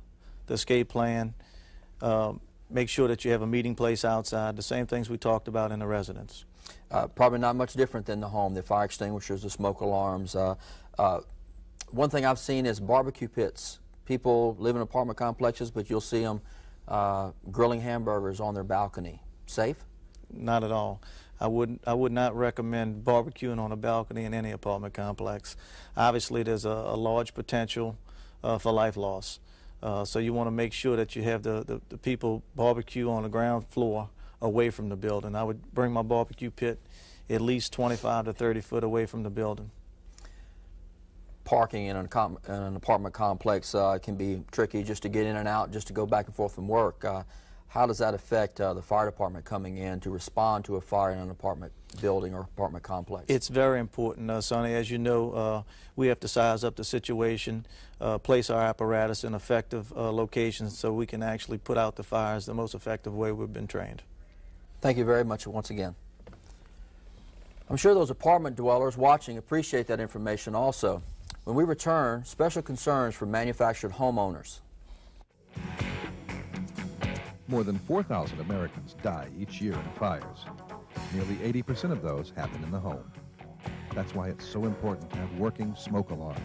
the escape plan. make sure that you have a meeting place outside, the same things we talked about in the residence. probably not much different than the home, the fire extinguishers, the smoke alarms, one thing I've seen is barbecue pits. People live in apartment complexes, but you'll see them uh, grilling hamburgers on their balcony. Safe? Not at all. I would I would not recommend barbecuing on a balcony in any apartment complex. Obviously, there's a, a large potential uh, for life loss. Uh, so you want to make sure that you have the, the, the, people barbecue on the ground floor away from the building. I would bring my barbecue pit at least 25 to 30 foot away from the building parking in an, in an apartment complex uh, can be tricky just to get in and out, just to go back and forth from work. Uh, how does that affect uh, the fire department coming in to respond to a fire in an apartment building or apartment complex? It's very important, uh, Sonny. As you know, uh, we have to size up the situation, uh, place our apparatus in effective locations so we can actually put out the fires the most effective way we've been trained. Thank you very much once again. I'm sure those apartment dwellers watching appreciate that information also. When we return, special concerns for manufactured homeowners. More than 4,000 Americans die each year in fires. Nearly 80% of those happen in the home. That's why it's so important to have working smoke alarms.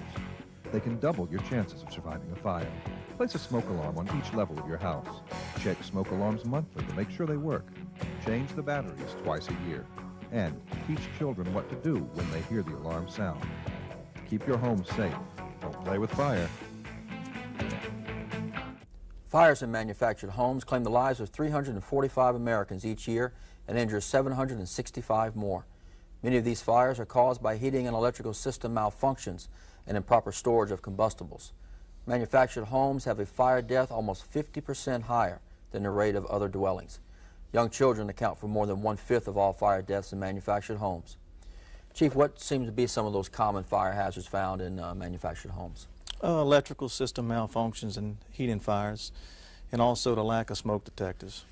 They can double your chances of surviving a fire. Place a smoke alarm on each level of your house. Check smoke alarms monthly to make sure they work. Change the batteries twice a year. And teach children what to do when they hear the alarm sound. Keep your home safe. Don't play with fire. Fires in manufactured homes claim the lives of 345 Americans each year and injure 765 more. Many of these fires are caused by heating and electrical system malfunctions and improper storage of combustibles. Manufactured homes have a fire death almost 50% higher than the rate of other dwellings. Young children account for more than one-fifth of all fire deaths in manufactured homes. Chief, what seems to be some of those common fire hazards found in uh, manufactured homes? Uh, electrical system malfunctions and heating fires, and also the lack of smoke detectors.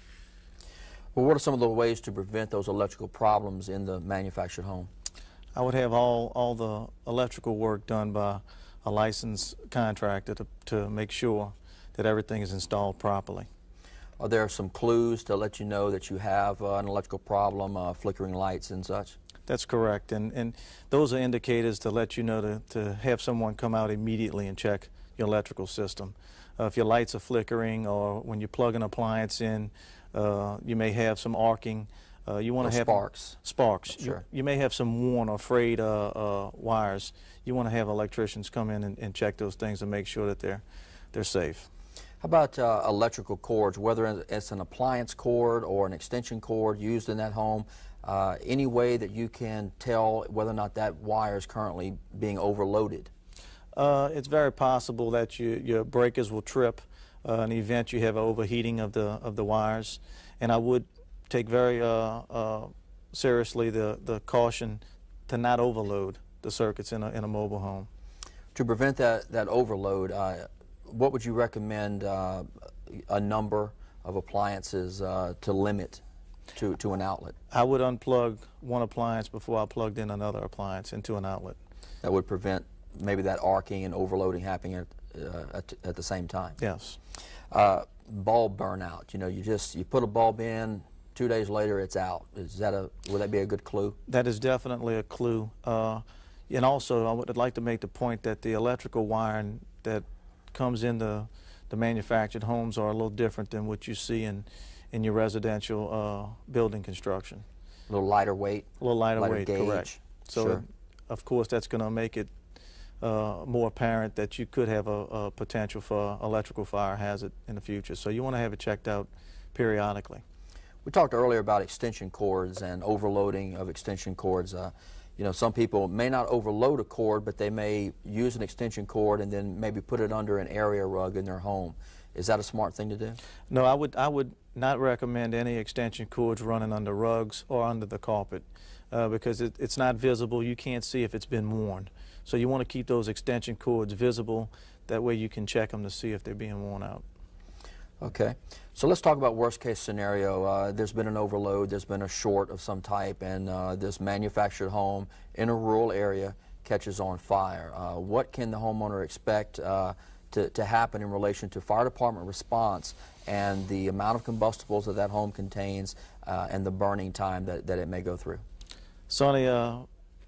Well, what are some of the ways to prevent those electrical problems in the manufactured home? I would have all, all the electrical work done by a licensed contractor to, to make sure that everything is installed properly. Are there some clues to let you know that you have uh, an electrical problem, uh, flickering lights and such? That's correct, and, and those are indicators to let you know to, to have someone come out immediately and check your electrical system. Uh, if your lights are flickering or when you plug an appliance in, uh, you may have some arcing. Uh, you want to have sparks. Sparks. Sure. You, you, may have some worn or frayed uh, uh, wires. You want to have electricians come in and, and, check those things and make sure that they're they're safe. How about uh, electrical cords, whether it's an appliance cord or an extension cord used in that home? Uh, any way that you can tell whether or not that wire is currently being overloaded? Uh, it's very possible that you, your breakers will trip uh, in the event you have overheating of the of the wires, and I would take very uh, uh, seriously the the caution to not overload the circuits in a in a mobile home. To prevent that that overload, uh, what would you recommend a number of appliances to limit to, to an outlet? I would unplug one appliance before I plugged in another appliance into an outlet. That would prevent maybe that arcing and overloading happening at, uh, at, at, the same time? Yes. Uh, bulb burnout, you know, you just, you put a bulb in, two days later it's out. Is that a, would that be a good clue? That is definitely a clue. Uh, and also, I would like to make the point that the electrical wiring that comes in the, the manufactured homes are a little different than what you see in in your residential uh, building construction. A little lighter weight. A little lighter, lighter weight, gauge. correct. So, sure. it, of course, that's going to make it uh, more apparent that you could have a, a, potential for electrical fire hazard in the future. So you want to have it checked out periodically. We talked earlier about extension cords and overloading of extension cords. Uh, you know, some people may not overload a cord, but they may use an extension cord and then maybe put it under an area rug in their home. Is that a smart thing to do? No, I would, I would not recommend any extension cords running under rugs or under the carpet uh, because it, it's not visible. You can't see if it's been worn. So you want to keep those extension cords visible. That way you can check them to see if they're being worn out. Okay. So let's talk about worst case scenario. Uh, there's been an overload, there's been a short of some type, and uh, this manufactured home in a rural area catches on fire. Uh, what can the homeowner expect uh, to, to happen in relation to fire department response and the amount of combustibles that that home contains uh, and the burning time that, that it may go through? Sonny, uh,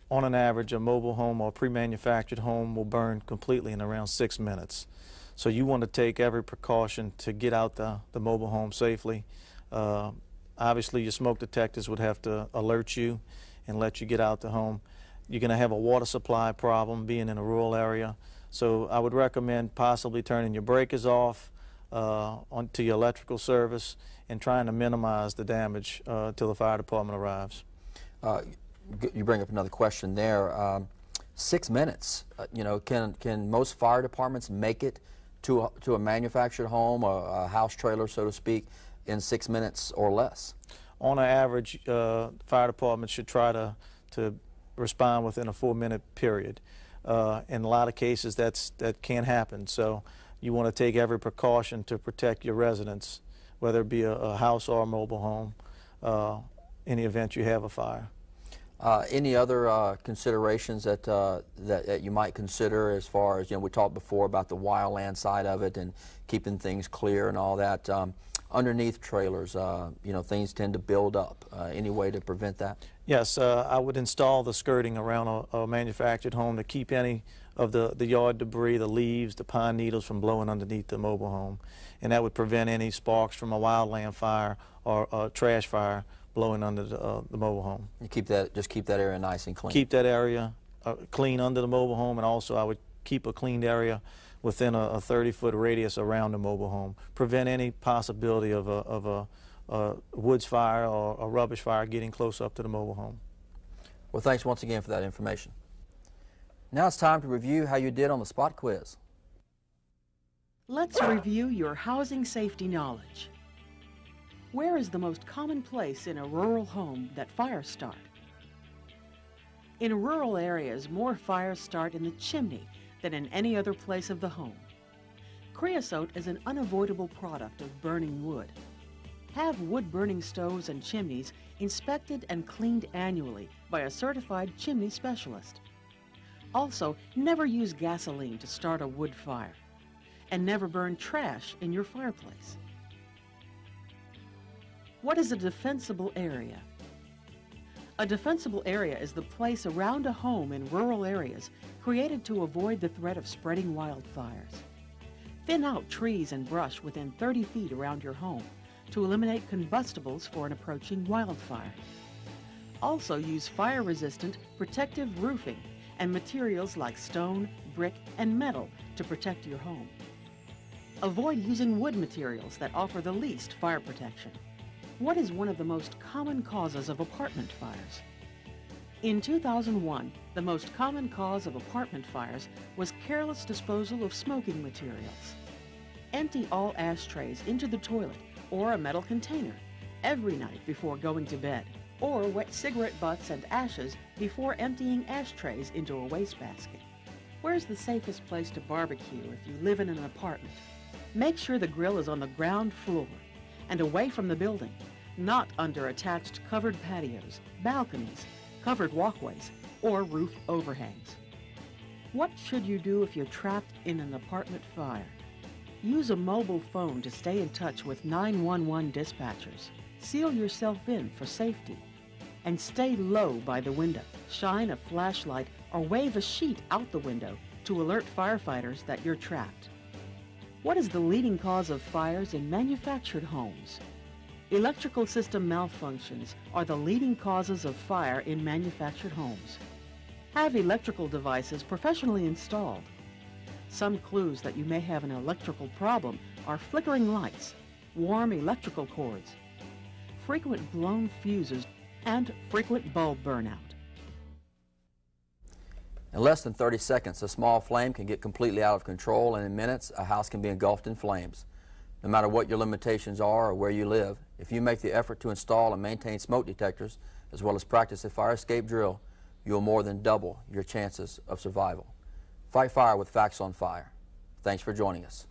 on an average, a mobile home or pre-manufactured home will burn completely in around six minutes. So you want to take every precaution to get out the, the mobile home safely. Uh, obviously, your smoke detectors would have to alert you and let you get out the home. You're going to have a water supply problem being in a rural area. So I would recommend possibly turning your breakers off uh, onto your electrical service and trying to minimize the damage uh, till the fire department arrives. Uh, you bring up another question there. Um, six minutes, uh, you know, can, can most fire departments make it to a, to a manufactured home, a, a house trailer, so to speak, in six minutes or less? On an average, uh, fire departments should try to, to respond within a four-minute period. Uh, in a lot of cases, that's, that can't happen. So you want to take every precaution to protect your residence, whether it be a, a house or a mobile home, uh, in the event you have a fire. Uh, any other uh, considerations that, uh, that, that you might consider as far as you know we talked before about the wildland side of it and keeping things clear and all that. Um, underneath trailers, uh, you know things tend to build up. Uh, any way to prevent that? Yes, uh, I would install the skirting around a, a, manufactured home to keep any of the, the yard debris, the leaves, the pine needles from blowing underneath the mobile home, and that would prevent any sparks from a wildland fire or a trash fire blowing under the, uh, the, mobile home. You keep that, just keep that area nice and clean. Keep that area uh, clean under the mobile home, and also I would keep a cleaned area within a, a 30-foot radius around the mobile home. Prevent any possibility of a, of a, a woods fire or a rubbish fire getting close up to the mobile home. Well, thanks once again for that information. Now it's time to review how you did on the spot quiz. Let's review your housing safety knowledge. Where is the most common place in a rural home that fires start? In rural areas, more fires start in the chimney than in any other place of the home. Creosote is an unavoidable product of burning wood. Have wood burning stoves and chimneys inspected and cleaned annually by a certified chimney specialist. Also, never use gasoline to start a wood fire. And never burn trash in your fireplace. What is a defensible area? A defensible area is the place around a home in rural areas created to avoid the threat of spreading wildfires. Thin out trees and brush within 30 feet around your home to eliminate combustibles for an approaching wildfire. Also use fire-resistant protective roofing and materials like stone, brick, and metal to protect your home. Avoid using wood materials that offer the least fire protection. What is one of the most common causes of apartment fires? In 2001, the most common cause of apartment fires was careless disposal of smoking materials. Empty all ashtrays into the toilet or a metal container every night before going to bed, or wet cigarette butts and ashes before emptying ashtrays into a wastebasket. Where's the safest place to barbecue if you live in an apartment? Make sure the grill is on the ground floor and away from the building, not under attached covered patios, balconies, covered walkways, or roof overhangs. What should you do if you're trapped in an apartment fire? Use a mobile phone to stay in touch with 911 dispatchers. Seal yourself in for safety. And stay low by the window. Shine a flashlight or wave a sheet out the window to alert firefighters that you're trapped. What is the leading cause of fires in manufactured homes? Electrical system malfunctions are the leading causes of fire in manufactured homes. Have electrical devices professionally installed. Some clues that you may have an electrical problem are flickering lights, warm electrical cords, frequent blown fuses, and frequent bulb burnout. In less than 30 seconds, a small flame can get completely out of control, and in minutes, a house can be engulfed in flames. No matter what your limitations are or where you live, if you make the effort to install and maintain smoke detectors, as well as practice a fire escape drill, you will more than double your chances of survival. Fight fire with Facts on Fire. Thanks for joining us.